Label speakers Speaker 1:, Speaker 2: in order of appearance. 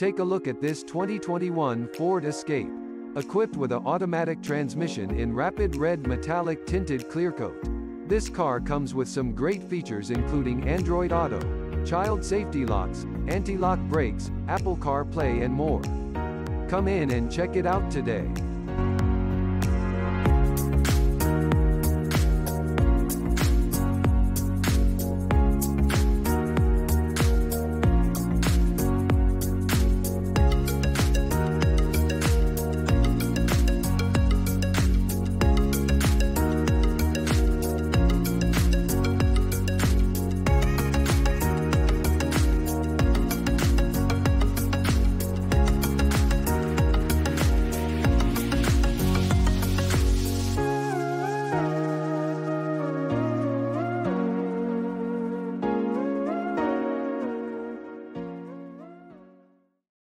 Speaker 1: Take a look at this 2021 Ford Escape. Equipped with an automatic transmission in rapid red metallic tinted clear coat. This car comes with some great features including Android Auto, child safety locks, anti-lock brakes, Apple CarPlay and more. Come in and check it out today.